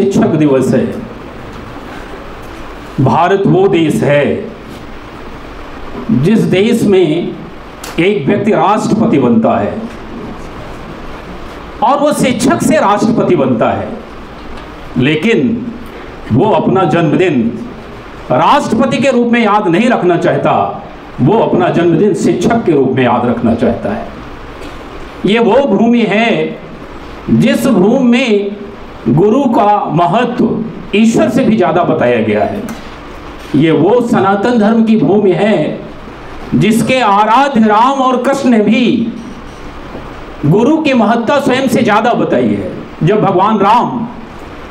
शिक्षक दिवस है। भारत वो देश है जिस देश में एक व्यक्ति राष्ट्रपति बनता है और वो शिक्षक से राष्ट्रपति बनता है। लेकिन वो अपना जन्मदिन राष्ट्रपति के रूप में याद नहीं रखना चाहता, वो अपना जन्मदिन शिक्षक के रूप में याद रखना चाहता है। ये वो भूमि है जिस भूमि में गुरु का महत्व ईश्वर से भी ज़्यादा बताया गया है। ये वो सनातन धर्म की भूमि है, जिसके आराध्य राम और कृष्ण ने भी गुरु की महत्ता स्वयं से ज़्यादा बताई है। जब भगवान राम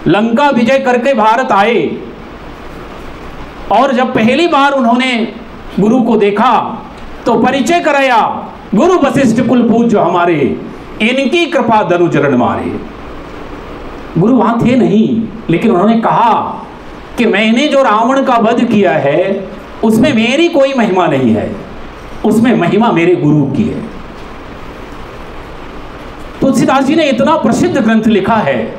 लंका विजय करके भारत आए, और जब पहली बार उन्होंने गुरु को देखा तो परिचय कराया, गुरु वशिष्ठ कुल पूज्य हमारे, इनकी कृपा धनुचरण मारे। गुरु वहाँ थे नहीं, लेकिन उन्होंने कहा कि मैंने जो रावण का वध किया है, उसमें मेरी कोई महिमा नहीं है। उसमें महिमा मेरे गुरु की है। तुलसीदास जी ने इतना प्रसिद्ध ग्रंथ लिखा है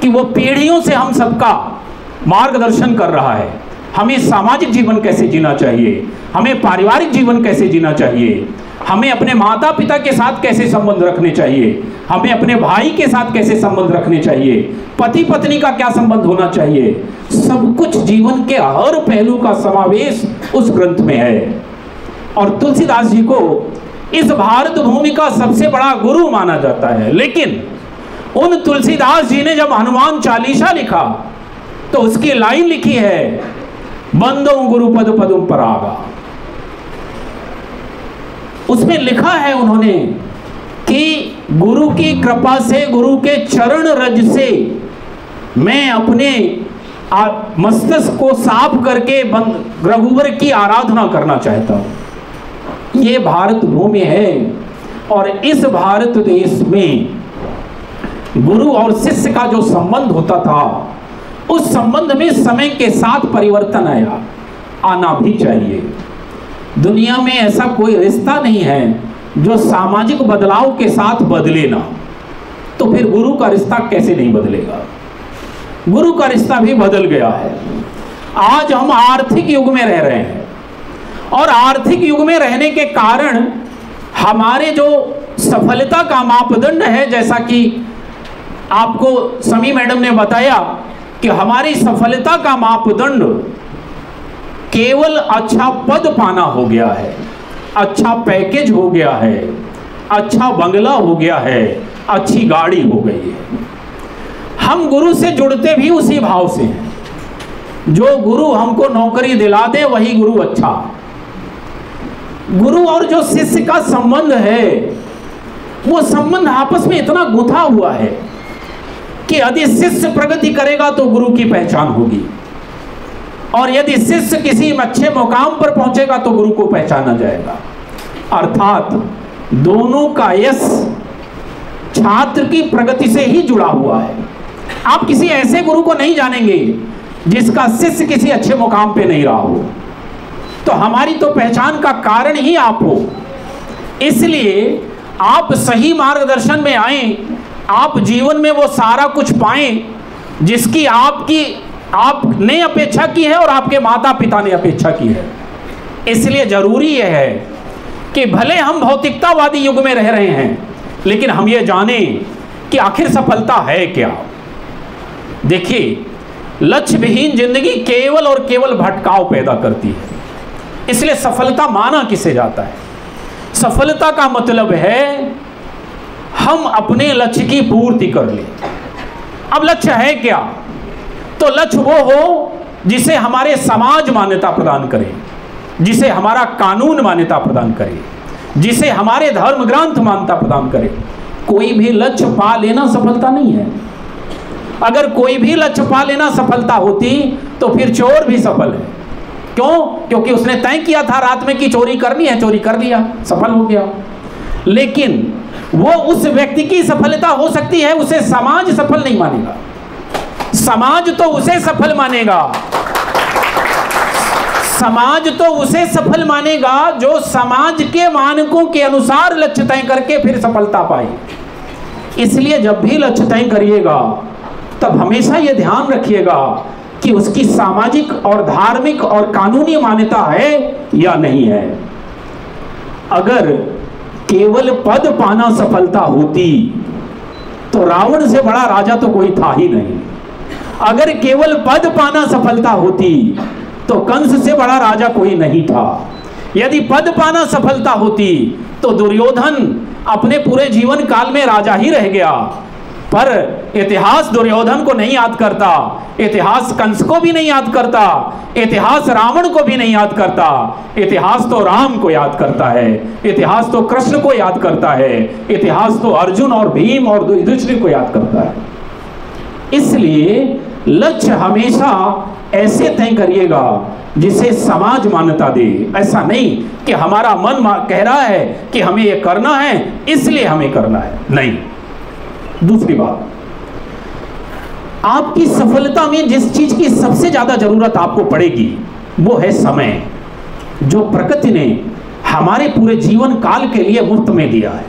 कि वो पीढ़ियों से हम सबका मार्गदर्शन कर रहा है। हमें सामाजिक जीवन कैसे जीना चाहिए? हमें पारिवारिक जीवन कैसे जीना चाहिए? हमें अपने माता पिता के साथ कैसे संबंध रखने चाहिए? हमें अपने भाई के साथ कैसे संबंध रखने चाहिए? पति पत्नी का क्या संबंध होना चाहिए? सब कुछ जीवन के हर पहलू का समावेश उस ग्रंथ में है। और तुलसीदास जी को इस भारत भूमि का सबसे बड़ा गुरु माना जाता है। लेकिन उन तुलसीदास जी ने जब हनुमान चालीसा लिखा तो उसकी लाइन लिखी है, बंदो गुरु पद पदुम परागा। उसमें लिखा है उन्होंने कि गुरु की कृपा से, गुरु के चरण रज से मैं अपने मस्तिष्क को साफ़ करके रघुवर की आराधना करना चाहता हूँ। ये भारत भूमि है और इस भारत देश में गुरु और शिष्य का जो संबंध होता था, उस संबंध में समय के साथ परिवर्तन आया। आना भी चाहिए। दुनिया में ऐसा कोई रिश्ता नहीं है जो सामाजिक बदलाव के साथ बदले ना तो फिर गुरु का रिश्ता कैसे नहीं बदलेगा? गुरु का रिश्ता भी बदल गया है। आज हम आर्थिक युग में रह रहे हैं और आर्थिक युग में रहने के कारण हमारे जो सफलता का मापदंड है, जैसा कि आपको समी मैडम ने बताया कि हमारी सफलता का मापदंड केवल अच्छा पद पाना हो गया है। अच्छा पैकेज हो गया है अच्छा बंगला हो गया है, अच्छी गाड़ी हो गई है। हम गुरु से जुड़ते भी उसी भाव से हैं। जो गुरु हमको नौकरी दिला दे, वही गुरु अच्छा। गुरु और जो शिष्य का संबंध है, वो संबंध आपस में इतना गुथा हुआ है कि यदि शिष्य प्रगति करेगा तो गुरु की पहचान होगी। और यदि शिष्य किसी अच्छे मुकाम पर पहुंचेगा तो गुरु को पहचाना जाएगा। अर्थात दोनों का यश छात्र की प्रगति से ही जुड़ा हुआ है। आप किसी ऐसे गुरु को नहीं जानेंगे जिसका शिष्य किसी अच्छे मुकाम पे नहीं रहा हो। तो हमारी तो पहचान का कारण ही आप हो। इसलिए आप सही मार्गदर्शन में आए, आप जीवन में वो सारा कुछ पाएँ जिसकी आपकी आपने अपेक्षा की है और आपके माता पिता ने अपेक्षा की है। इसलिए ज़रूरी यह है कि भले हम भौतिकतावादी युग में रह रहे हैं, लेकिन हम ये जाने कि आखिर सफलता है क्या। देखिए लक्ष्य विहीन ज़िंदगी केवल और केवल भटकाव पैदा करती है। इसलिए सफलता माना किसे जाता है? सफलता का मतलब है हम अपने लक्ष्य की पूर्ति कर ले। अब लक्ष्य है क्या? तो लक्ष्य वो हो जिसे हमारे समाज मान्यता प्रदान करे, जिसे हमारा कानून मान्यता प्रदान करे, जिसे हमारे धर्म ग्रंथ मान्यता प्रदान करे। कोई भी लक्ष्य पा लेना सफलता नहीं है। अगर कोई भी लक्ष्य पा लेना सफलता होती तो फिर चोर भी सफल है। क्यों? क्योंकि उसने तय किया था रात में कि चोरी करनी है, चोरी कर लिया, सफल हो गया। लेकिन वो उस व्यक्ति की सफलता हो सकती है, उसे समाज सफल नहीं मानेगा। समाज तो उसे सफल मानेगा। समाज तो उसे सफल मानेगा जो समाज के मानकों के अनुसार लक्ष्य तय करके फिर सफलता पाए। इसलिए जब भी लक्ष्य तय करिएगा, तब हमेशा यह ध्यान रखिएगा कि उसकी सामाजिक और धार्मिक और कानूनी मान्यता है या नहीं है। अगर केवल पद पाना सफलता होती तो रावण से बड़ा राजा तो कोई था ही नहीं। अगर केवल पद पाना सफलता होती तो कंस से बड़ा राजा कोई नहीं था। यदि पद पाना सफलता होती तो दुर्योधन अपने पूरे जीवन काल में राजा ही रह गया। पर इतिहास दुर्योधन को नहीं याद करता, इतिहास कंस को भी नहीं याद करता, इतिहास रावण को भी नहीं याद करता, इतिहास तो राम को याद करता है, इतिहास तो कृष्ण को याद करता है, इतिहास तो अर्जुन और भीम और युधिष्ठिर को याद करता है। इसलिए लक्ष्य हमेशा ऐसे तय करिएगा, जिसे समाज मान्यता दे। ऐसा नहीं कि हमारा मन कह रहा है कि हमें यह करना है, इसलिए हमें करना है। नहीं। दूसरी बात। आपकी सफलता में जिस चीज़ की सबसे ज़्यादा ज़रूरत आपको पड़ेगी, वो है समय, जो प्रकृति ने हमारे पूरे जीवन काल के लिए मुफ़्त में दिया है।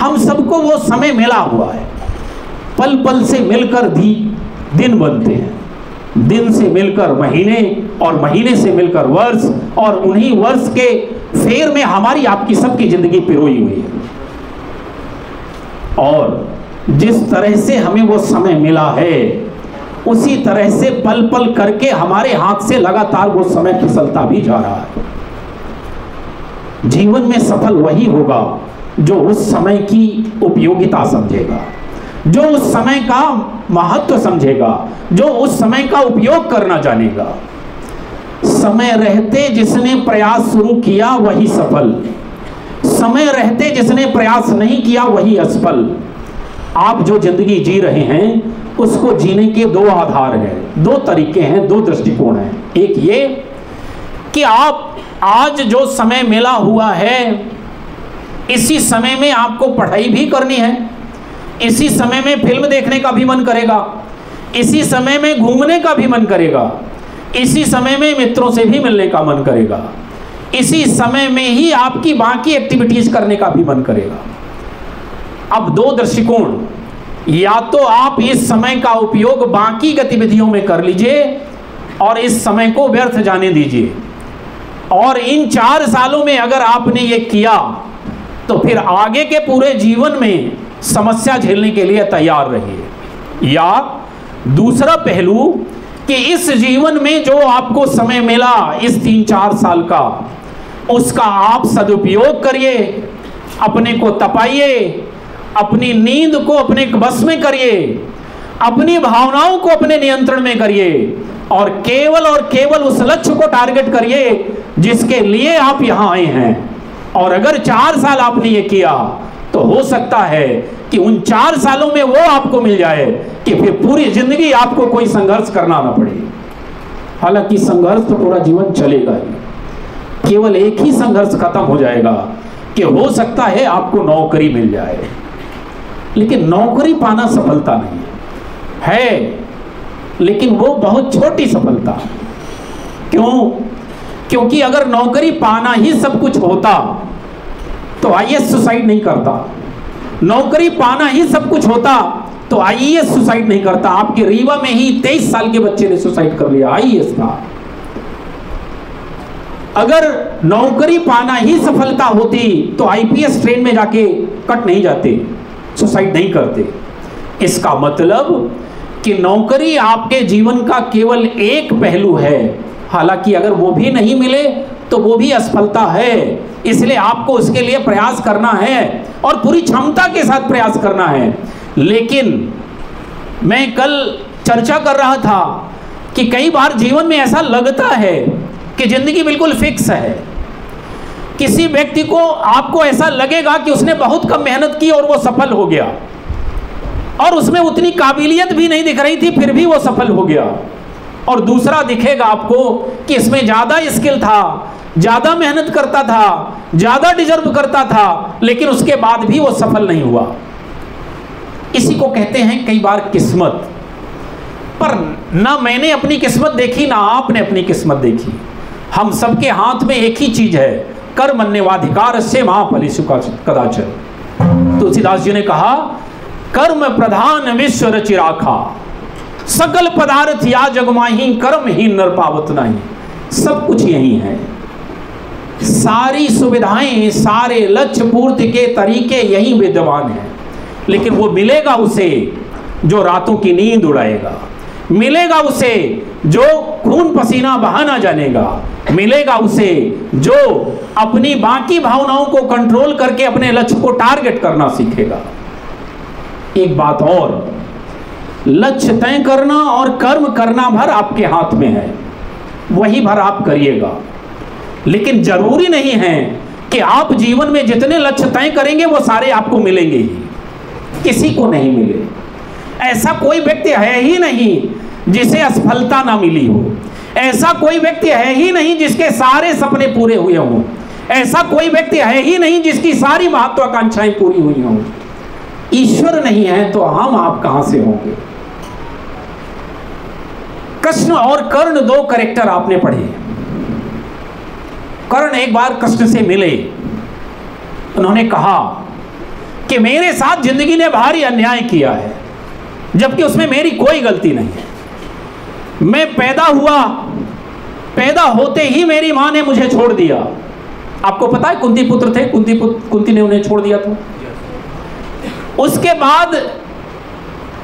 हम सबको वो समय मिला हुआ है। पल पल से मिलकर दी दिन बनते हैं। दिन से मिलकर महीने और महीने से मिलकर वर्ष और उन्हीं वर्ष के फेर में हमारी आपकी सबकी ज़िंदगी पिरोई हुई है। और जिस तरह से हमें वो समय मिला है, उसी तरह से पल पल करके हमारे हाथ से लगातार वो समय फिसलता भी जा रहा है। जीवन में सफल वही होगा जो उस समय की उपयोगिता समझेगा। जो उस समय का महत्व समझेगा, जो उस समय का उपयोग करना जानेगा। समय रहते जिसने प्रयास शुरू किया, वही सफल। समय रहते जिसने प्रयास नहीं किया, वही असफल। आप जो ज़िंदगी जी रहे हैं, उसको जीने के दो आधार हैं। दो तरीके हैं, दो दृष्टिकोण हैं। एक ये कि आप आज जो समय मिला हुआ है, इसी समय में आपको पढ़ाई भी करनी है। इसी समय में फ़िल्म देखने का भी मन करेगा। इसी समय में घूमने का भी मन करेगा। इसी समय में मित्रों से भी मिलने का मन करेगा। इसी समय में ही आपकी बाकी एक्टिविटीज़ करने का भी मन करेगा। अब दो दृष्टिकोण। या तो आप इस समय का उपयोग बाकी गतिविधियों में कर लीजिए और इस समय को व्यर्थ जाने दीजिए। और इन चार सालों में अगर आपने ये किया तो फिर आगे के पूरे जीवन में समस्या झेलने के लिए तैयार रहिए। या दूसरा पहलू कि इस जीवन में जो आपको समय मिला इस तीन चार साल का, उसका आप सदुपयोग करिए, अपने को तपाइए, अपनी नींद को अपने बस में करिए, अपनी भावनाओं को अपने नियंत्रण में करिए और केवल और केवल उस लक्ष्य को टारगेट करिए जिसके लिए आप यहाँ आए हैं। और अगर चार साल आपने ये किया हो सकता है कि उन चार सालों में वो आपको मिल जाए कि फिर पूरी ज़िंदगी आपको कोई संघर्ष करना ना पड़े। हालाँकि संघर्ष तो पूरा जीवन चलेगा ही। केवल एक ही संघर्ष खत्म हो जाएगा कि हो सकता है आपको नौकरी मिल जाए। लेकिन नौकरी पाना सफलता नहीं है। लेकिन वो बहुत छोटी सफलता। क्यों? क्योंकि अगर नौकरी पाना ही सब कुछ होता तो आईएएस सुसाइड नहीं करता। नौकरी पाना ही सब कुछ होता तो आईएएस सुसाइड नहीं करता। आपके रीवा में ही तेईस साल के बच्चे ने सुसाइड कर लिया आईएएस था अगर नौकरी पाना ही सफलता होती तो आईपीएस ट्रेन में जाके कट नहीं जाते सुसाइड नहीं करते। इसका मतलब कि नौकरी आपके जीवन का केवल एक पहलू है। हालाँकि अगर वो भी नहीं मिले तो वो भी असफलता है। इसलिए आपको उसके लिए प्रयास करना है और पूरी क्षमता के साथ प्रयास करना है। लेकिन मैं कल चर्चा कर रहा था कि कई बार जीवन में ऐसा लगता है कि ज़िंदगी बिल्कुल फिक्स है। किसी व्यक्ति को आपको ऐसा लगेगा कि उसने बहुत कम मेहनत की और वो सफल हो गया। और उसमें उतनी काबिलियत भी नहीं दिख रही थी, फिर भी वो सफल हो गया। और दूसरा दिखेगा आपको कि इसमें ज़्यादा स्किल था ज़्यादा मेहनत करता था, ज़्यादा डिजर्व करता था, लेकिन उसके बाद भी वो सफल नहीं हुआ। इसी को कहते हैं कई बार किस्मत। पर ना मैंने अपनी किस्मत देखी, ना आपने अपनी किस्मत देखी। हम सबके हाथ में एक ही चीज़ है कर्मण्यवाधिकार से महाफली कदाचर। तुलसीदास जी ने कहा, कर्म प्रधान विश्व रचिराखा सकल पदार्थ या जगमाही, कर्म ही नर पावत नहीं। सब कुछ यही है। सारी सुविधाएँ, सारे लक्ष्य पूर्ति के तरीके यही विद्यमान हैं। लेकिन वो मिलेगा उसे जो रातों की नींद उड़ाएगा। मिलेगा उसे जो खून पसीना बहाना जानेगा। मिलेगा उसे जो अपनी बाकी भावनाओं को कंट्रोल करके अपने लक्ष्य को टारगेट करना सीखेगा। एक बात और, लक्ष्य तय करना और कर्म करना भर आपके हाथ में है। वही भर आप करिएगा। लेकिन ज़रूरी नहीं है कि आप जीवन में जितने लक्ष्य तय करेंगे, वो सारे आपको मिलेंगे ही। किसी को नहीं मिले। ऐसा कोई व्यक्ति है ही नहीं जिसे असफलता ना मिली हो। ऐसा कोई व्यक्ति है ही नहीं जिसके सारे सपने पूरे हुए हों। ऐसा कोई व्यक्ति है ही नहीं जिसकी सारी महत्वाकांक्षाएँ पूरी हुई हों। ईश्वर नहीं है तो हम आप कहाँ से होंगे? कृष्ण और कर्ण दो करेक्टर आपने पढ़े कर्ण एक बार कृष्ण से मिले। उन्होंने कहा कि मेरे साथ ज़िंदगी ने भारी अन्याय किया है, जबकि उसमें मेरी कोई गलती नहीं है। मैं पैदा हुआ, पैदा होते ही मेरी माँ ने मुझे छोड़ दिया। आपको पता है कुंती पुत्र थे? कुंती पुत्र कुंती ने उन्हें छोड़ दिया था। उसके बाद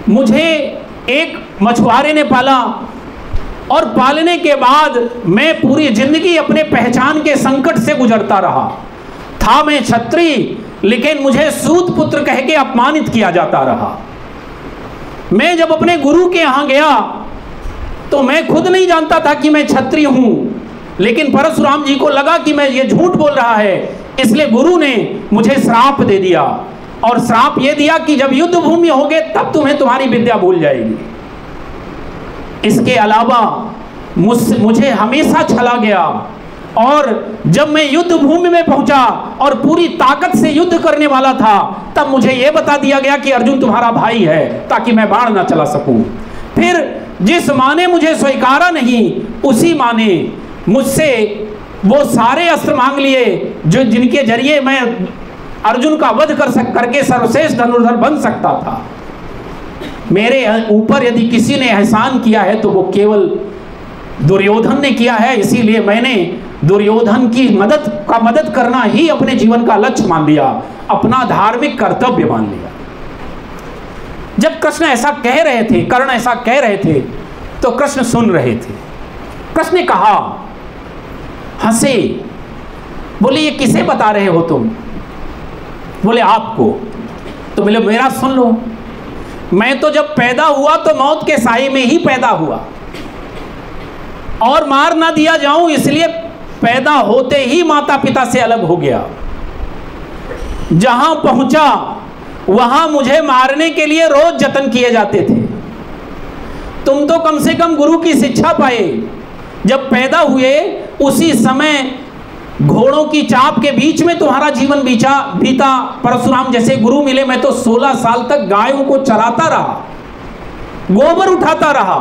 मुझे एक मछुआरे ने पाला। और पालने के बाद मैं पूरी ज़िंदगी अपने पहचान के संकट से गुजरता रहा। था मैं छत्री लेकिन मुझे सूत पुत्र कह के अपमानित किया जाता रहा। मैं जब अपने गुरु के यहाँ गया तो मैं खुद नहीं जानता था कि मैं छत्री हूँ, लेकिन परशुराम जी को लगा कि मैं ये झूठ बोल रहा है, इसलिए गुरु ने मुझे श्राप दे दिया। और श्राप ये दिया कि जब युद्ध भूमि होगे, तब तुम्हें तुम्हारी विद्या भूल जाएगी। इसके अलावा मुझे हमेशा छला गया। और जब मैं युद्ध भूमि में पहुँचा और पूरी ताकत से युद्ध करने वाला था, तब मुझे यह बता दिया गया कि अर्जुन तुम्हारा भाई है, ताकि मैं बाढ़ ना चला सकूँ। फिर जिस माँ ने मुझे स्वीकारा नहीं, उसी माँ ने मुझसे वो सारे अस्त्र मांग लिए, जो जिनके ज़रिए मैं अर्जुन का वध कर सक, करके सर्वश्रेष्ठ धनुर्धर बन सकता था। मेरे ऊपर यदि किसी ने एहसान किया है तो वो केवल दुर्योधन ने किया है। इसीलिए मैंने दुर्योधन की मदद, का मदद करना ही अपने जीवन का लक्ष्य मान लिया, अपना धार्मिक कर्तव्य मान लिया। जब कृष्ण ऐसा कह रहे थे, कर्ण ऐसा कह रहे थे तो कृष्ण सुन रहे थे। कृष्ण ने कहा, हंसे, बोले, ये किसे बता रहे हो तुम? बोले, आपको। तो बोले, मेरा सुन लो। मैं तो जब पैदा हुआ तो मौत के साय में ही पैदा हुआ। और मार ना दिया जाऊँ, इसलिए पैदा होते ही माता पिता से अलग हो गया। जहाँ पहुँचा, वहाँ मुझे मारने के लिए रोज जतन किए जाते थे। तुम तो कम से कम गुरु की शिक्षा पाए। जब पैदा हुए, उसी समय घोड़ों की चाप के बीच में तुम्हारा जीवन बीचा, बीता। परशुराम, जैसे गुरु मिले, मैं तो 16 साल तक गायों को चलाता रहा, गोबर उठाता रहा।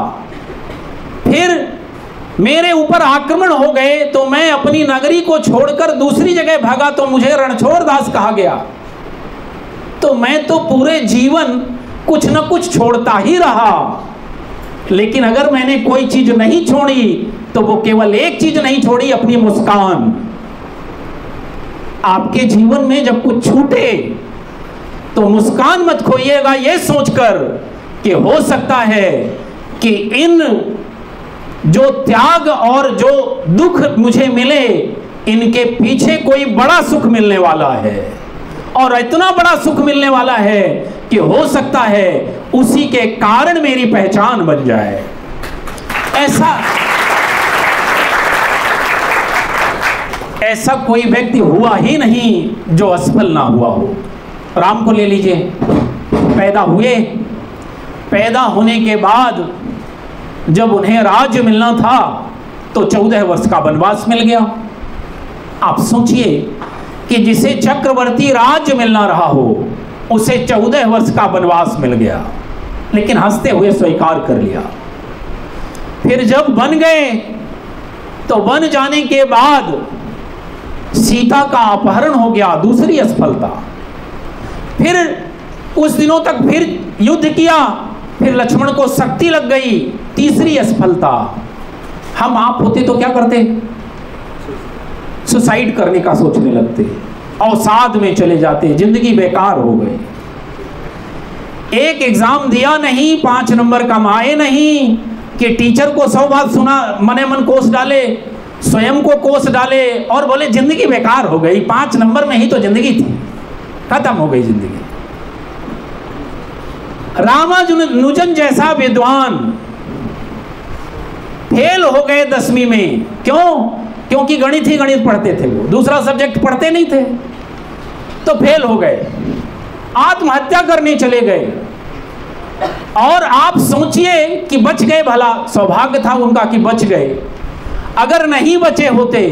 फिर मेरे ऊपर आक्रमण हो गए तो मैं अपनी नगरी को छोड़कर दूसरी जगह भागा तो मुझे रणछोड़ दास कहा गया। तो मैं तो पूरे जीवन कुछ न कुछ छोड़ता ही रहा। लेकिन अगर मैंने कोई चीज़ नहीं छोड़ी तो वो केवल एक चीज़ नहीं छोड़ी, अपनी मुस्कान। आपके जीवन में जब कुछ छूटे तो मुस्कान मत खोइएगा ये सोचकर कि हो सकता है कि इन जो त्याग और जो दुख मुझे मिले, इनके पीछे कोई बड़ा सुख मिलने वाला है। और इतना बड़ा सुख मिलने वाला है कि हो सकता है उसी के कारण मेरी पहचान बन जाए। ऐसा ऐसा कोई व्यक्ति हुआ ही नहीं जो असफल ना हुआ हो। राम को ले लीजिए। पैदा हुए। पैदा होने के बाद जब उन्हें राज्य मिलना था तो चौदह वर्ष का वनवास मिल गया। आप सोचिए कि जिसे चक्रवर्ती राज्य मिलना रहा हो, उसे चौदह वर्ष का वनवास मिल गया। लेकिन हँसते हुए स्वीकार कर लिया। फिर जब बन गए तो बन जाने के बाद सीता का अपहरण हो गया, दूसरी असफलता। फिर कुछ दिनों तक फिर युद्ध किया, फिर लक्ष्मण को शक्ति लग गई, तीसरी असफलता। हम आप होते तो क्या करते? सुसाइड करने का सोचने लगते। अवसाद में चले जाते, ज़िंदगी बेकार हो गई। एक एग्ज़ाम दिया नहीं, पाँच नंबर कमाए नहीं, कि टीचर को सौ बात सुना, मने मन कोस डाले स्वयं को कोस डाले और बोले, ज़िंदगी बेकार हो गई, पाँच नंबर में ही तो ज़िंदगी थी, खत्म हो गई ज़िंदगी। रामानुजन जैसा विद्वान फेल हो गए दसवीं में। क्यों? क्योंकि गणित ही गणित पढ़ते थे वो, दूसरा सब्जेक्ट पढ़ते नहीं थे तो फेल हो गए, आत्महत्या करने चले गए। और आप सोचिए कि बच गए भला, सौभाग्य था उनका कि बच गए। अगर नहीं बचे होते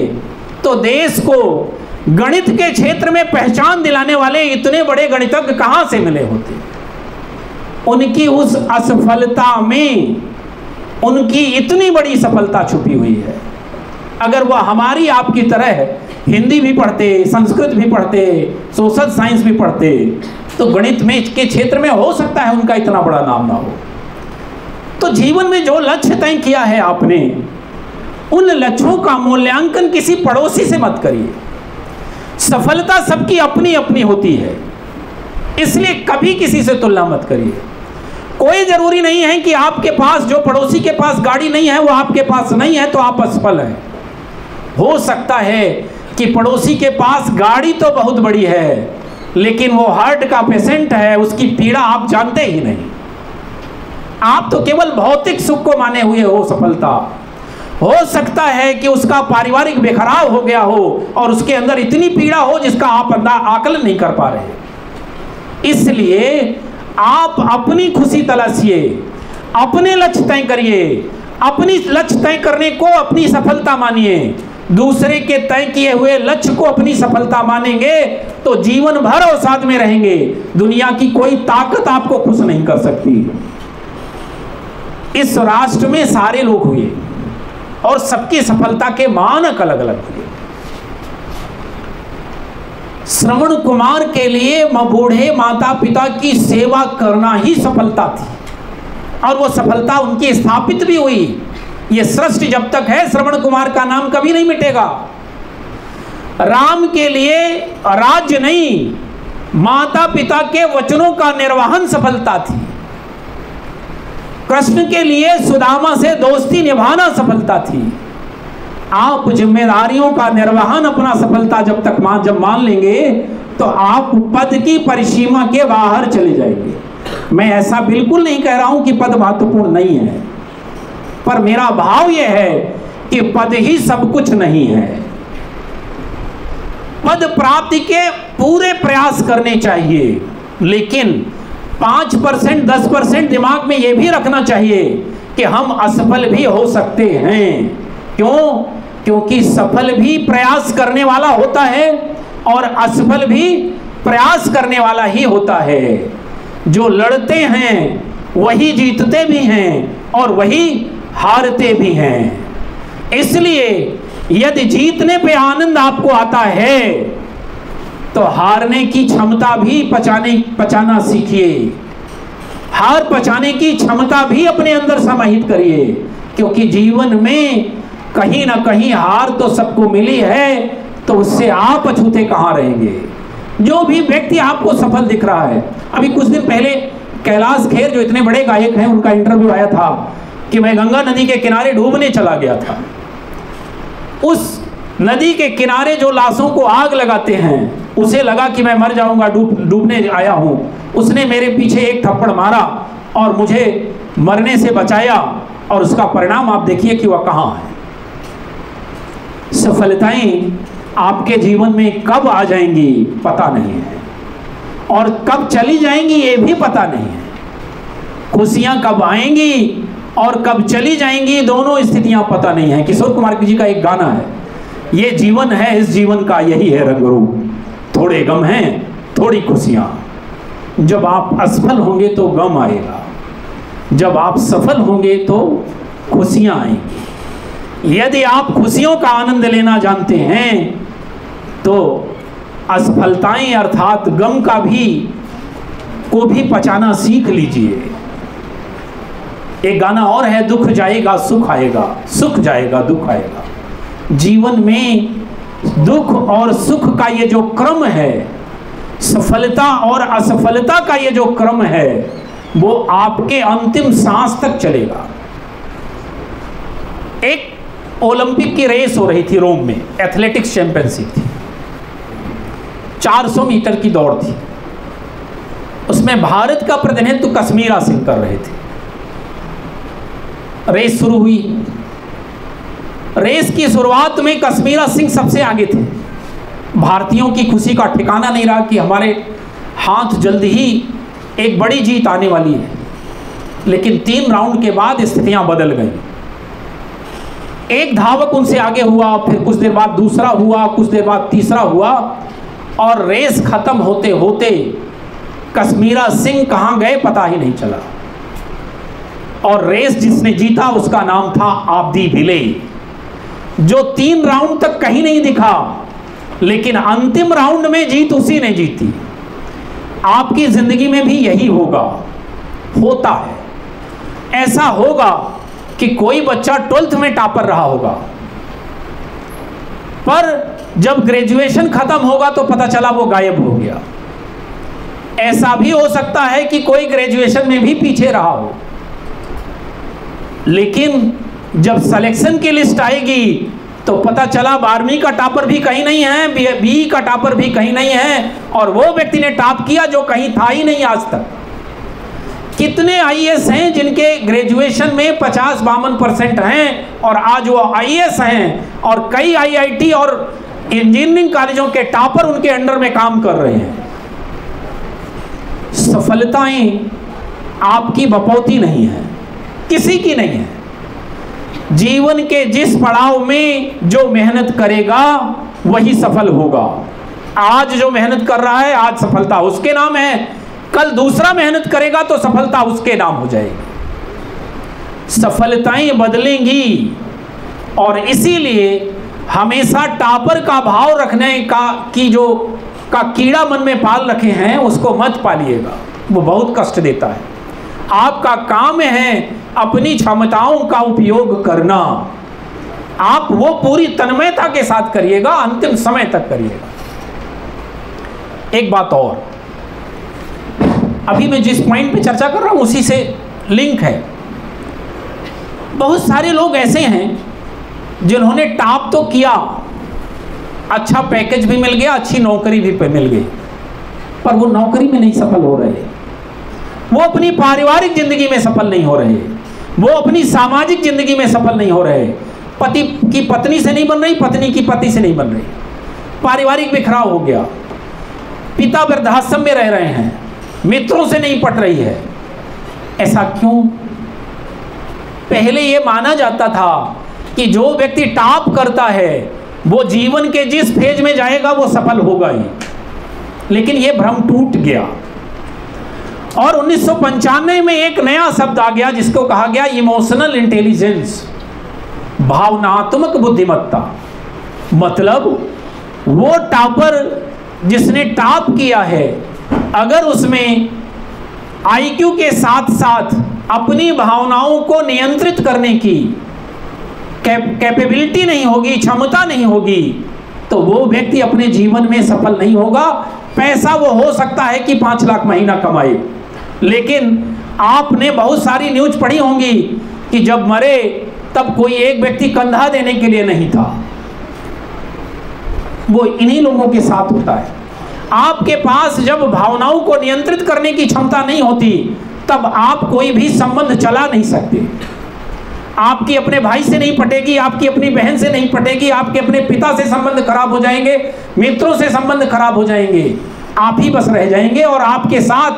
तो देश को गणित के क्षेत्र में पहचान दिलाने वाले इतने बड़े गणितज्ञ कहाँ से मिले होते? उनकी उस असफलता में उनकी इतनी बड़ी सफलता छुपी हुई है। अगर वह हमारी आपकी तरह हिंदी भी पढ़ते, संस्कृत भी पढ़ते, सोशल साइंस भी पढ़ते तो गणित में के क्षेत्र में हो सकता है उनका इतना बड़ा नाम ना हो। तो जीवन में जो लक्ष्य तय किया है आपने उन लक्ष्यों का मूल्यांकन किसी पड़ोसी से मत करिए। सफलता सबकी अपनी अपनी होती है। इसलिए कभी किसी से तुलना मत करिए। कोई ज़रूरी नहीं है कि आपके पास, जो पड़ोसी के पास गाड़ी नहीं है, वो आपके पास नहीं है तो आप असफल हैं। हो सकता है कि पड़ोसी के पास गाड़ी तो बहुत बड़ी है, लेकिन वो हार्ट का पेशेंट है, उसकी पीड़ा आप जानते ही नहीं। आप तो केवल भौतिक सुख को माने हुए हो, सफलता। हो सकता है कि उसका पारिवारिक बेखराव हो गया हो और उसके अंदर इतनी पीड़ा हो जिसका आप अंदा आकलन नहीं कर पा रहे। इसलिए आप अपनी खुशी तलाशिए, अपने लक्ष्य तय करिए, अपनी लक्ष्य तय करने को अपनी सफलता मानिए। दूसरे के तय किए हुए लक्ष्य को अपनी सफलता मानेंगे तो जीवन भर और साथ में रहेंगे। दुनिया की कोई ताकत आपको खुश नहीं कर सकती। इस राष्ट्र में सारे लोग हुए। और सबकी सफलता के मानक अलग अलग हुए श्रवण कुमार के लिए बूढ़े माता पिता की सेवा करना ही सफलता थी। और वो सफलता उनकी स्थापित भी हुई। ये सृष्टि जब तक है, श्रवण कुमार का नाम कभी नहीं मिटेगा। राम के लिए राज्य नहीं माता पिता के वचनों का निर्वहन सफलता थी। कृष्ण के लिए सुदामा से दोस्ती निभाना सफलता थी। आप जिम्मेदारियों का निर्वहन अपना सफलता जब तक मान, जब मान लेंगे तो आप पद की परिसीमा के बाहर चले जाएँगे। मैं ऐसा बिल्कुल नहीं कह रहा हूँ कि पद महत्वपूर्ण नहीं है, पर मेरा भाव यह है कि पद ही सब कुछ नहीं है। पद प्राप्ति के पूरे प्रयास करने चाहिए, लेकिन पाँच परसेंट, दस परसेंट दिमाग में यह भी रखना चाहिए कि हम असफल भी हो सकते हैं। क्यों? क्योंकि सफल भी प्रयास करने वाला होता है और असफल भी प्रयास करने वाला ही होता है। जो लड़ते हैं, वही जीतते भी हैं और वही हारते भी हैं। इसलिए यदि जीतने पे आनंद आपको आता है तो हारने की क्षमता भी पचाने, पचाना सीखिए। हार पचाने की क्षमता भी अपने अंदर समाहित करिए, क्योंकि जीवन में कहीं ना कहीं हार तो सबको मिली है तो उससे आप अछूते कहाँ रहेंगे? जो भी व्यक्ति आपको सफल दिख रहा है, अभी कुछ दिन पहले कैलाश खेर, जो इतने बड़े गायक हैं, उनका इंटरव्यू आया था कि मैं गंगा नदी के किनारे डूबने चला गया था। उस नदी के किनारे जो लाशों को आग लगाते हैं उसे लगा कि मैं मर जाऊँगा, डूब, डूबने आया हूँ। उसने मेरे पीछे एक थप्पड़ मारा और मुझे मरने से बचाया और उसका परिणाम आप देखिए कि वह कहाँ है। सफलताएँ आपके जीवन में कब आ जाएँगी, पता नहीं है। और कब चली जाएँगी, ये भी पता नहीं है। खुशियाँ कब आएँगी और कब चली जाएँगी, दोनों स्थितियाँ पता नहीं है। किशोर कुमार जी का एक गाना है, ये जीवन है, इस जीवन का यही है रंग रूप थोड़े गम हैं, थोड़ी खुशियाँ। जब आप असफल होंगे तो गम आएगा। जब आप सफल होंगे तो खुशियाँ आएँगी। यदि आप खुशियों का आनंद लेना जानते हैं तो असफलताएँ अर्थात गम का भी, को भी पचाना सीख लीजिए। एक गाना और है, दुख जाएगा, सुख आएगा, सुख जाएगा, दुख आएगा। जीवन में दुख और सुख का ये जो क्रम है, सफलता और असफलता का ये जो क्रम है, वो आपके अंतिम सांस तक चलेगा। एक ओलंपिक की रेस हो रही थी रोम में, एथलेटिक्स चैंपियनशिप थी। 400 मीटर की दौड़ थी। उसमें भारत का प्रतिनिधित्व कश्मीरा सिंह कर रहे थे। रेस शुरू हुई। रेस की शुरुआत में कश्मीरा सिंह सबसे आगे थे। भारतीयों की खुशी का ठिकाना नहीं रहा कि हमारे हाथ जल्द ही एक बड़ी जीत आने वाली है। लेकिन तीन राउंड के बाद स्थितियाँ बदल गई। एक धावक उनसे आगे हुआ, फिर कुछ देर बाद दूसरा हुआ, कुछ देर बाद तीसरा हुआ और रेस खत्म होते होते कश्मीरा सिंह कहाँ गए पता ही नहीं चला। और रेस जिसने जीता उसका नाम था आब्दी भिले। जो तीन राउंड तक कहीं नहीं दिखा, लेकिन अंतिम राउंड में जीत उसी ने जीती। आपकी ज़िंदगी में भी यही होगा, होता है। ऐसा होगा कि कोई बच्चा ट्वेल्थ में टॉपर रहा होगा। पर जब ग्रेजुएशन खत्म होगा तो पता चला वो गायब हो गया। ऐसा भी हो सकता है कि कोई ग्रेजुएशन में भी पीछे रहा हो। लेकिन जब सिलेक्शन की लिस्ट आएगी तो पता चला बारहवीं का टॉपर भी कहीं नहीं है, बी का टॉपर भी कहीं नहीं है, और वो व्यक्ति ने टॉप किया जो कहीं था ही नहीं आज तक। कितने आईएएस हैं जिनके ग्रेजुएशन में पचास बावन परसेंट हैं, और आज वो आईएएस हैं, और कई आईआईटी और इंजीनियरिंग कॉलेजों के टॉपर उनके अंडर में काम कर रहे हैं। सफलताएँ आपकी बपौती नहीं है, किसी की नहीं है। जीवन के जिस पड़ाव में जो मेहनत करेगा, वही सफल होगा। आज जो मेहनत कर रहा है, आज सफलता उसके नाम है। कल दूसरा मेहनत करेगा तो सफलता उसके नाम हो जाएगी। सफलताएँ बदलेंगी और इसीलिए हमेशा टापर का भाव रखने का, की जो, का कीड़ा मन में पाल रखे हैं, उसको मत पालिएगा। वो बहुत कष्ट देता है। आपका काम है अपनी क्षमताओं का उपयोग करना। आप वो पूरी तन्मयता के साथ करिएगा, अंतिम समय तक करिएगा। एक बात और। अभी मैं जिस पॉइंट पे चर्चा कर रहा हूँ, उसी से लिंक है। बहुत सारे लोग ऐसे हैं, जिन्होंने टॉप तो किया अच्छा पैकेज भी मिल गया, अच्छी नौकरी भी पे मिल गई, पर वो नौकरी में नहीं सफल हो रहे। वो अपनी पारिवारिक ज़िंदगी में सफल नहीं हो रहे। वो अपनी सामाजिक ज़िंदगी में सफल नहीं हो रहे। पति की पत्नी से नहीं बन रही, पत्नी की पति से नहीं बन रही। पारिवारिक बिखराव हो गया। पिता वृद्धाश्रम में रह रहे हैं, मित्रों से नहीं पट रही है। ऐसा क्यों? पहले ये माना जाता था कि जो व्यक्ति टॉप करता है, वो जीवन के जिस फ़ेज़ में जाएगा, वो सफल होगा ही। लेकिन ये भ्रम टूट गया। और उन्नीस सौ पंचानवे में एक नया शब्द आ गया जिसको कहा गया इमोशनल इंटेलिजेंस भावनात्मक बुद्धिमत्ता। मतलब वो टॉपर जिसने टॉप किया है, अगर उसमें आईक्यू के साथ साथ अपनी भावनाओं को नियंत्रित करने की कैपेबिलिटी नहीं होगी, क्षमता नहीं होगी तो वो व्यक्ति अपने जीवन में सफल नहीं होगा। पैसा वो हो सकता है कि पाँच लाख महीना कमाए। लेकिन आपने बहुत सारी न्यूज़ पढ़ी होंगी कि जब मरे, तब कोई एक व्यक्ति कंधा देने के लिए नहीं था। वो इन्हीं लोगों के साथ होता है। आपके पास जब भावनाओं को नियंत्रित करने की क्षमता नहीं होती, तब आप कोई भी संबंध चला नहीं सकते। आपकी अपने भाई से नहीं पटेगी, आपकी अपनी बहन से नहीं पटेगी, आपके अपने पिता से संबंध खराब हो जाएँगे, मित्रों से संबंध खराब हो जाएँगे। आप ही बस रह जाएँगे और आपके साथ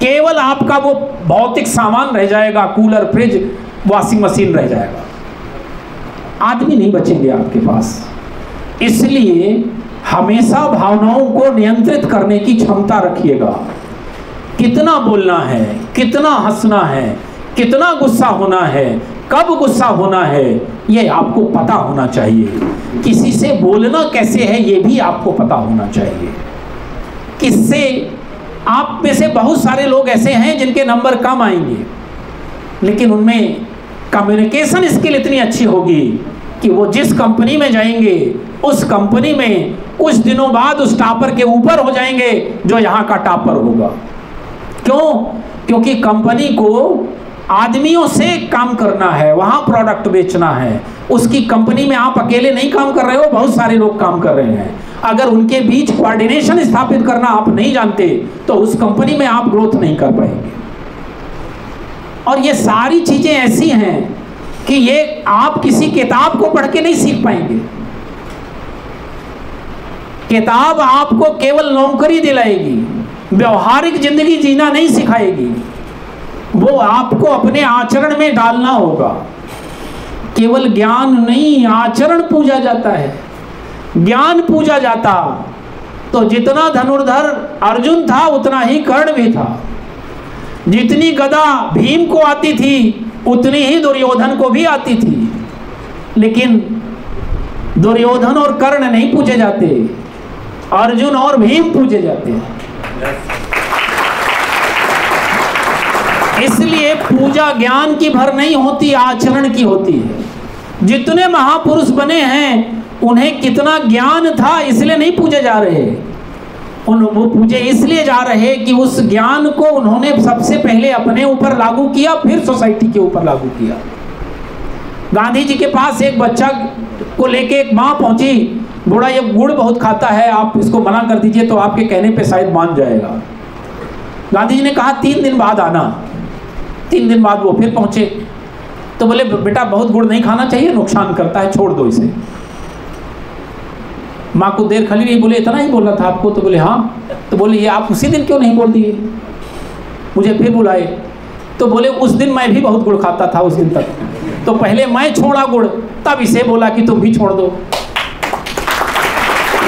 केवल आपका वो भौतिक सामान रह जाएगा, कूलर, फ्रिज, वॉशिंग मशीन रह जाएगा। आदमी नहीं बचेंगे आपके पास। इसलिए हमेशा भावनाओं को नियंत्रित करने की क्षमता रखिएगा। कितना बोलना है, कितना हंसना है, कितना गुस्सा होना है, कब गुस्सा होना है, ये आपको पता होना चाहिए। किसी से बोलना कैसे है, ये भी आपको पता होना चाहिए। किससे आप में से बहुत सारे लोग ऐसे हैं जिनके नंबर कम आएँगे। लेकिन उनमें कम्युनिकेशन स्किल इतनी अच्छी होगी कि वो जिस कंपनी में जाएँगे, उस कंपनी में कुछ दिनों बाद उस टॉपर के ऊपर हो जाएँगे, जो यहाँ का टॉपर होगा। क्यों? क्योंकि कंपनी को आदमियों से काम करना है, वहाँ प्रोडक्ट बेचना है। उसकी कंपनी में आप अकेले नहीं काम कर रहे हो, बहुत सारे लोग काम कर रहे हैं। अगर उनके बीच कोऑर्डिनेशन स्थापित करना आप नहीं जानते तो उस कंपनी में आप ग्रोथ नहीं कर पाएँगे। और ये सारी चीज़ें ऐसी हैं कि ये आप किसी किताब को पढ़ के नहीं सीख पाएँगे। किताब आपको केवल नौकरी दिलाएगी, व्यवहारिक ज़िंदगी जीना नहीं सिखाएगी। वो आपको अपने आचरण में डालना होगा। केवल ज्ञान नहीं, आचरण पूजा जाता है। ज्ञान पूजा जाता। तो जितना धनुर्धर अर्जुन था, उतना ही कर्ण भी था। जितनी गदा भीम को आती थी, उतनी ही दुर्योधन को भी आती थी। लेकिन दुर्योधन और कर्ण नहीं पूजे जाते, अर्जुन और भीम पूजे जाते हैं। इसलिए पूजा ज्ञान की भर नहीं होती, आचरण की होती है। जितने महापुरुष बने हैं उन्हें कितना ज्ञान था इसलिए नहीं पूजे जा रहे। उन वो पूजे इसलिए जा रहे कि उस ज्ञान को उन्होंने सबसे पहले अपने ऊपर लागू किया, फिर सोसाइटी के ऊपर लागू किया। गांधी जी के पास एक बच्चा को लेके एक माँ पहुँची बूढ़ा ये गुड़ बहुत खाता है, आप इसको मना कर दीजिए तो आपके कहने पे शायद मान जाएगा। गांधी जी ने कहा, तीन दिन बाद आना। तीन दिन बाद वो फिर पहुँचे। तो बोले, बेटा, बहुत गुड़ नहीं खाना चाहिए, नुकसान करता है, छोड़ दो इसे। माँ को देर खली नहीं बोले, इतना ही बोलना था आपको तो बोले हाँ। तो बोले, ये आप उसी दिन क्यों नहीं बोल दिए? मुझे फिर बुलाए। तो बोले, उस दिन मैं भी बहुत गुड़ खाता था उस दिन तक। तो पहले मैं छोड़ा गुड़, तब इसे बोला कि तुम भी छोड़ दो।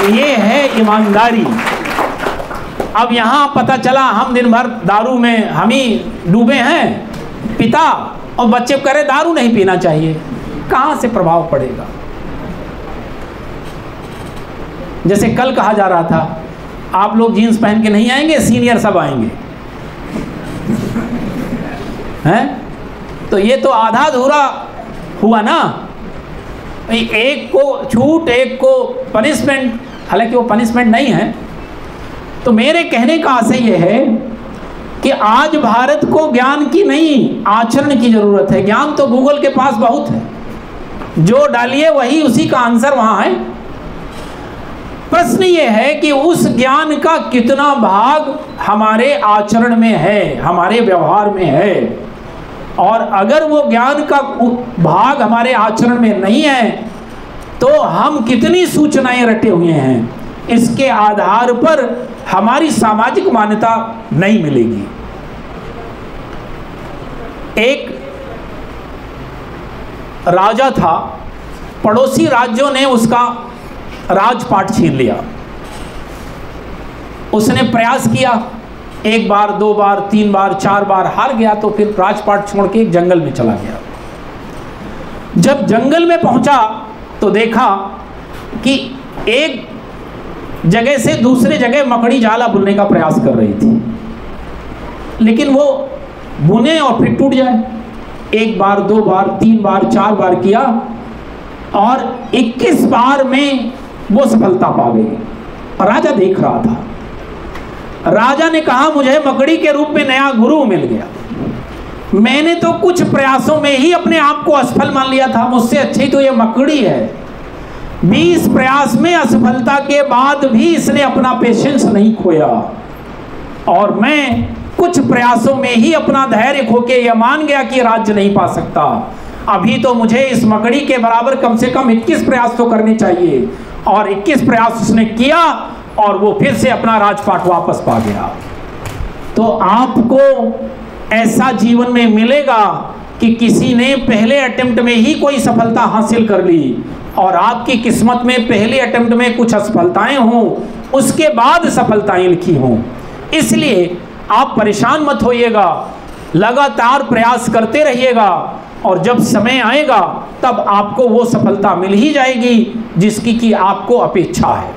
ये है ईमानदारी। अब यहाँ पता चला, हम दिन भर दारू में, हम ही डूबे हैं, पिता, और बच्चे कह रहे, दारू नहीं पीना चाहिए। कहाँ से प्रभाव पड़ेगा? जैसे कल कहा जा रहा था, आप लोग जीन्स पहन के नहीं आएँगे, सीनियर सब आएँगे। हैं? तो ये तो आधा अधूरा हुआ ना? एक को छूट, एक को पनिशमेंट हालाँकि वो पनिशमेंट नहीं है। तो मेरे कहने का आशय यह है कि आज भारत को ज्ञान की नहीं, आचरण की ज़रूरत है। ज्ञान तो गूगल के पास बहुत है। जो डालिए वही उसी का आंसर वहाँ है। प्रश्न ये है कि उस ज्ञान का कितना भाग हमारे आचरण में है, हमारे व्यवहार में है? और अगर वो ज्ञान का भाग हमारे आचरण में नहीं है तो हम कितनी सूचनाएँ रटे हुए हैं? इसके आधार पर हमारी सामाजिक मान्यता नहीं मिलेगी। एक राजा था, पड़ोसी राज्यों ने उसका राजपाट छीन लिया। उसने प्रयास किया, एक बार, दो बार, तीन बार, चार बार हार गया तो फिर राजपाट छोड़ के एक जंगल में चला गया। जब जंगल में पहुँचा तो देखा कि एक जगह से दूसरे जगह मकड़ी जाला बुनने का प्रयास कर रही थी। लेकिन वो बुने और फिर टूट जाए। एक बार, दो बार, तीन बार, चार बार किया और 21 बार में वो सफलता पा गई राजा देख रहा था। राजा ने कहा, मुझे मकड़ी के रूप में नया गुरु मिल गया। मैंने तो कुछ प्रयासों में ही अपने आप को असफल मान लिया था। मुझसे अच्छी तो ये मकड़ी है। बीस प्रयास में असफलता के बाद भी इसने अपना पेशेंस नहीं खोया। और मैं कुछ प्रयासों में ही अपना धैर्य खो के यह मान गया कि राज्य नहीं पा सकता। अभी तो मुझे इस मकड़ी के बराबर कम से कम 21 प्रयास तो करने चाहिए। और 21 प्रयास उसने किया और वो फिर से अपना राजपाट वापस पा गया। तो आपको ऐसा जीवन में मिलेगा कि किसी ने पहले अटेम्प्ट में ही कोई सफलता हासिल कर ली और आपकी किस्मत में पहले अटेम्प्ट में कुछ असफलताएँ हों, उसके बाद सफलताएँ लिखी हों। इसलिए आप परेशान मत होइएगा, लगातार प्रयास करते रहिएगा और जब समय आएगा, तब आपको वो सफलता मिल ही जाएगी जिसकी कि आपको अपेक्षा है।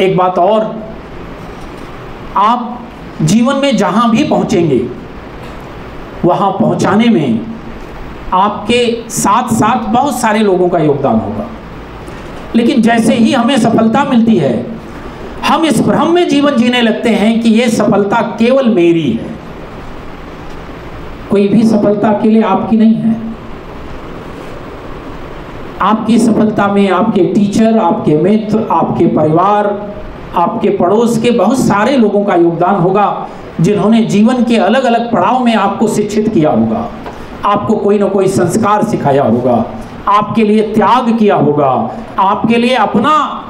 एक बात और, आप जीवन में जहाँ भी पहुँचेंगे, वहाँ पहुँचाने में आपके साथ साथ बहुत सारे लोगों का योगदान होगा। लेकिन जैसे ही हमें सफलता मिलती है, हम इस भ्रम में जीवन जीने लगते हैं कि ये सफलता केवल मेरी है। कोई भी सफलता के लिए आपकी नहीं है। आपकी सफलता में आपके टीचर, आपके मित्र, आपके परिवार, आपके पड़ोस के बहुत सारे लोगों का योगदान होगा, जिन्होंने जीवन के अलग अलग पड़ाव में आपको शिक्षित किया होगा। आपको कोई ना कोई संस्कार सिखाया होगा। आपके लिए त्याग किया होगा। आपके लिए अपना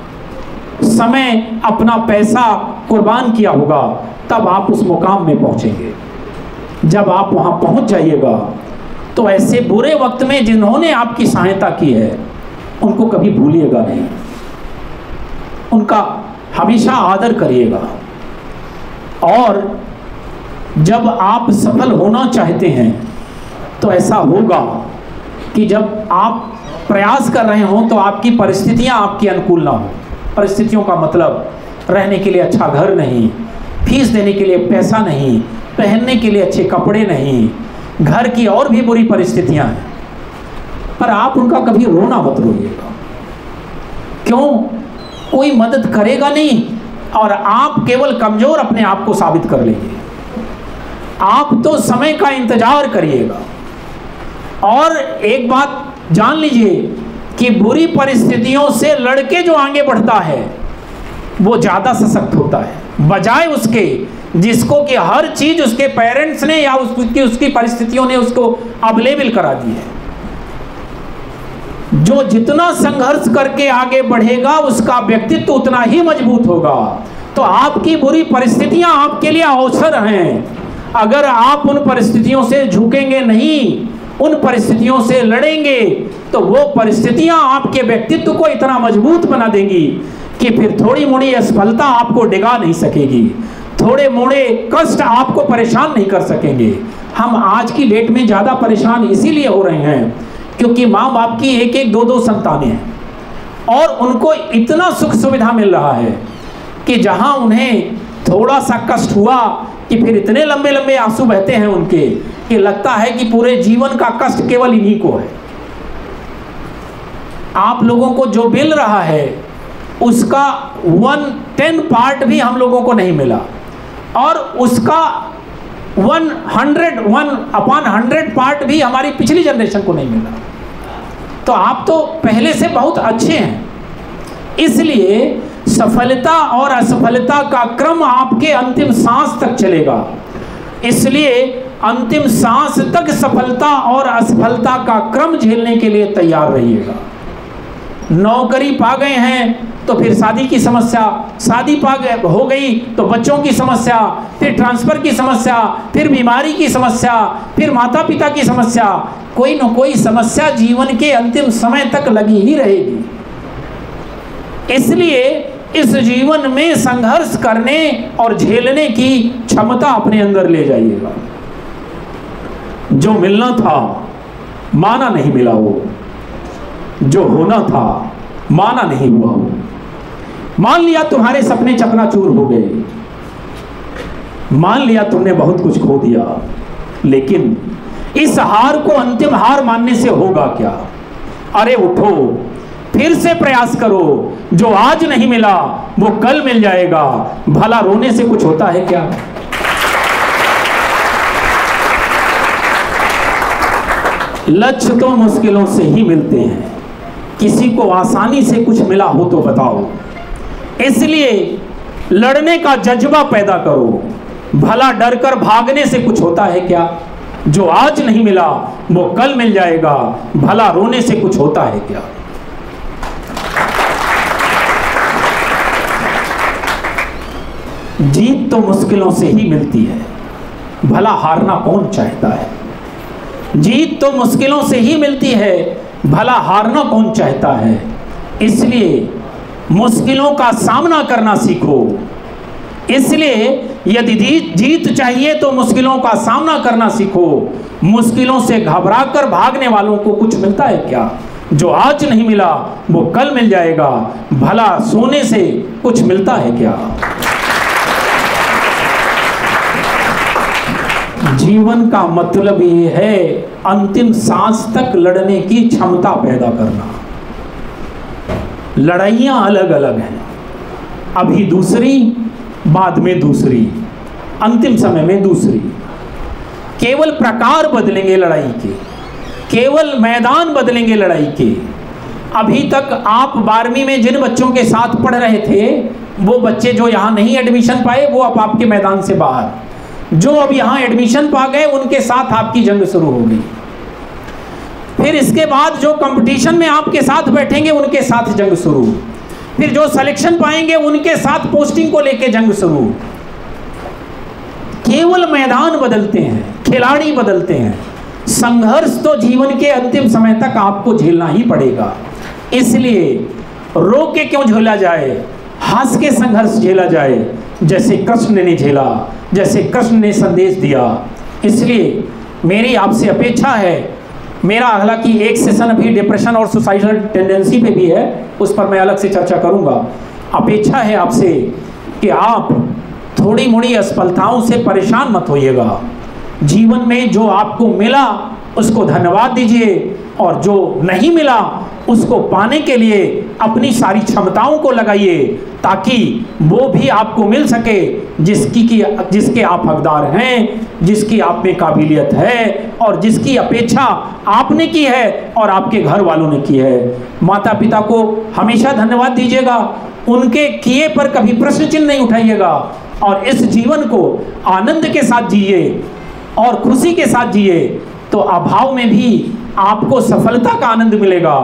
समय, अपना पैसा कुर्बान किया होगा। तब आप उस मुकाम में पहुँचेंगे। जब आप वहाँ पहुँच जाइएगा तो ऐसे बुरे वक्त में जिन्होंने आपकी सहायता की है, उनको कभी भूलिएगा नहीं। उनका हमेशा आदर करिएगा। और जब आप सफल होना चाहते हैं तो ऐसा होगा कि जब आप प्रयास कर रहे हों तो आपकी परिस्थितियाँ आपके अनुकूल ना हो। परिस्थितियों का मतलब रहने के लिए अच्छा घर नहीं, फ़ीस देने के लिए पैसा नहीं पहनने के लिए अच्छे कपड़े नहीं, घर की और भी बुरी परिस्थितियाँ हैं। पर आप उनका कभी रोना मत रोइएगा। क्यों? कोई मदद करेगा नहीं, और आप केवल कमज़ोर अपने आप को साबित कर लेंगे। आप तो समय का इंतज़ार करिएगा। और एक बात जान लीजिए कि बुरी परिस्थितियों से लड़के जो आगे बढ़ता है, वो ज़्यादा सशक्त होता है। बजाय उसके जिसको कि हर चीज़ उसके पेरेंट्स ने या उसकी उसकी परिस्थितियों ने उसको अवेलेबल करा दी है। जो जितना संघर्ष करके आगे बढ़ेगा, उसका व्यक्तित्व उतना ही मज़बूत होगा। तो आपकी बुरी परिस्थितियाँ आपके लिए अवसर हैं। अगर आप उन परिस्थितियों से झुकेंगे नहीं, उन परिस्थितियों से लड़ेंगे तो वो परिस्थितियाँ आपके व्यक्तित्व को इतना मज़बूत बना देंगी कि फिर थोड़ी मोड़ी असफलता आपको डिगा नहीं सकेगी। थोड़े मोड़े कष्ट आपको परेशान नहीं कर सकेंगे। हम आज की डेट में ज़्यादा परेशान इसीलिए हो रहे हैं क्योंकि माँ बाप की एक एक दो दो संतानें हैं। और उनको इतना सुख सुविधा मिल रहा है कि जहाँ उन्हें थोड़ा सा कष्ट हुआ कि फिर इतने लंबे लंबे आँसू बहते हैं उनके कि लगता है कि पूरे जीवन का कष्ट केवल इन्हीं को है। आप लोगों को जो मिल रहा है, उसका वन टेन पार्ट भी हम लोगों को नहीं मिला। और उसका one hundred, one upon hundred part भी हमारी पिछली जनरेशन को नहीं मिला तो आप तो पहले से बहुत अच्छे हैं। इसलिए सफलता और असफलता का क्रम आपके अंतिम सांस तक चलेगा। इसलिए अंतिम सांस तक सफलता और असफलता का क्रम झेलने के लिए तैयार रहिएगा। नौकरी पा गए हैं तो फिर शादी की समस्या, शादी पा गए, हो गई तो बच्चों की समस्या, फिर ट्रांसफ़र की समस्या, फिर बीमारी की समस्या, फिर माता पिता की समस्या, कोई न कोई समस्या जीवन के अंतिम समय तक लगी ही रहेगी। इसलिए इस जीवन में संघर्ष करने और झेलने की क्षमता अपने अंदर ले जाइएगा। जो मिलना था, माना नहीं मिला वो। जो होना था, माना नहीं हुआ। मान लिया तुम्हारे सपने चकनाचूर हो गए। मान लिया तुमने बहुत कुछ खो दिया। लेकिन इस हार को अंतिम हार मानने से होगा क्या? अरे उठो, फिर से प्रयास करो। जो आज नहीं मिला, वो कल मिल जाएगा। भला रोने से कुछ होता है क्या? लक्ष्य तो मुश्किलों से ही मिलते हैं। किसी को आसानी से कुछ मिला हो तो बताओ। इसलिए लड़ने का जज्बा पैदा करो। भला डर कर भागने से कुछ होता है क्या? जो आज नहीं मिला, वो कल मिल जाएगा। भला रोने से कुछ होता है क्या? जीत तो मुश्किलों से ही मिलती है। भला हारना कौन चाहता है? जीत तो मुश्किलों से ही मिलती है। भला हारना कौन चाहता है? इसलिए मुश्किलों का सामना करना सीखो। इसलिए यदि जीत चाहिए तो मुश्किलों का सामना करना सीखो। मुश्किलों से घबरा कर भागने वालों को कुछ मिलता है क्या? जो आज नहीं मिला, वो कल मिल जाएगा। भला सोने से कुछ मिलता है क्या? जीवन का मतलब ये है अंतिम सांस तक लड़ने की क्षमता पैदा करना। लड़ाइयाँ अलग अलग हैं। अभी दूसरी, बाद में दूसरी, अंतिम समय में दूसरी। केवल प्रकार बदलेंगे लड़ाई के, केवल मैदान बदलेंगे लड़ाई के। अभी तक आप बारहवीं में जिन बच्चों के साथ पढ़ रहे थे, वो बच्चे जो यहाँ नहीं एडमिशन पाए, वो अब आपके मैदान से बाहर। जो अब यहाँ एडमिशन पा गए, उनके साथ आपकी जंग शुरू होगी। फिर इसके बाद जो कंपटीशन में आपके साथ बैठेंगे, उनके साथ जंग शुरू। फिर जो सिलेक्शन पाएँगे, उनके साथ पोस्टिंग को लेके जंग शुरू। केवल मैदान बदलते हैं, खिलाड़ी बदलते हैं। संघर्ष तो जीवन के अंतिम समय तक आपको झेलना ही पड़ेगा। इसलिए रो के क्यों झेला जाए? हंस के संघर्ष झेला जाए। जैसे कृष्ण ने झेला, जैसे कृष्ण ने संदेश दिया। इसलिए मेरी आपसे अपेक्षा है, मेरा हालाँकि एक सेशन अभी डिप्रेशन और सुसाइडल टेंडेंसी पे भी है, उस पर मैं अलग से चर्चा करूँगा। अपेक्षा है आपसे कि आप थोड़ी मोड़ी असफलताओं से परेशान मत होइएगा। जीवन में जो आपको मिला, उसको धन्यवाद दीजिए। और जो नहीं मिला, उसको पाने के लिए अपनी सारी क्षमताओं को लगाइए, ताकि वो भी आपको मिल सके, जिसकी की, जिसके आप हकदार हैं, जिसकी आप में काबिलियत है, और जिसकी अपेक्षा आपने की है, और आपके घर वालों ने की है। माता पिता को हमेशा धन्यवाद दीजिएगा, उनके किए पर कभी प्रश्न चिन्ह नहीं उठाइएगा, और इस जीवन को आनंद के साथ जिए, और खुशी के साथ जिए तो अभाव में भी आपको सफलता का आनंद मिलेगा।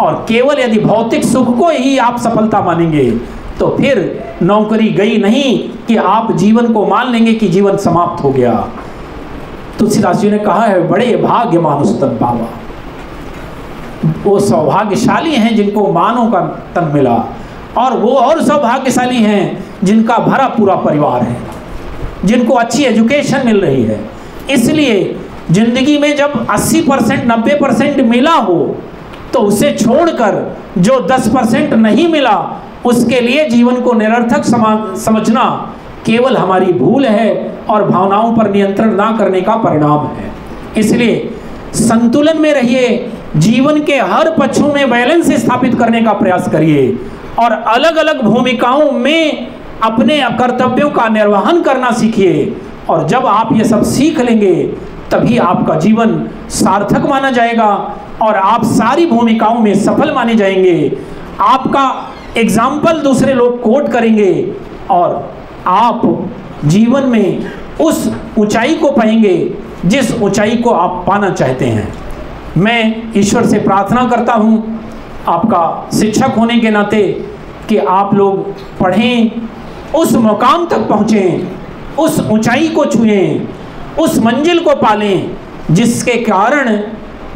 और केवल यदि भौतिक सुख को ही आप सफलता मानेंगे तो फिर नौकरी गई नहीं कि आप जीवन को मान लेंगे कि जीवन समाप्त हो गया। तुलसीदास जी ने कहा है, बड़े भाग्य मानुष तन पावा वो सौभाग्यशाली हैं जिनको मानव का तन मिला। और वो और सौभाग्यशाली हैं जिनका भरा पूरा परिवार है। जिनको अच्छी एजुकेशन मिल रही है। इसलिए ज़िंदगी में जब 80 परसेंट, नब्बे परसेंट मिला हो तो उसे छोड़कर जो 10 परसेंट नहीं मिला, उसके लिए जीवन को निरर्थक समझना केवल हमारी भूल है और भावनाओं पर नियंत्रण ना करने का परिणाम है। इसलिए संतुलन में रहिए, जीवन के हर पक्षों में बैलेंस स्थापित करने का प्रयास करिए और अलग अलग भूमिकाओं में अपने कर्तव्यों का निर्वहन करना सीखिए और जब आप ये सब सीख लेंगे तभी आपका जीवन सार्थक माना जाएगा और आप सारी भूमिकाओं में सफल माने जाएँगे। आपका एग्ज़ाम्पल दूसरे लोग कोट करेंगे और आप जीवन में उस ऊंचाई को पाएँगे जिस ऊंचाई को आप पाना चाहते हैं। मैं ईश्वर से प्रार्थना करता हूँ, आपका शिक्षक होने के नाते कि आप लोग पढ़ें, उस मुकाम तक पहुँचें, उस ऊंचाई को छुएँ उस मंजिल को पालें, जिसके कारण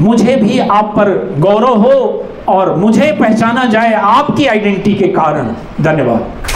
मुझे भी आप पर गौरव हो और मुझे पहचाना जाए आपकी आइडेंटिटी के कारण। धन्यवाद।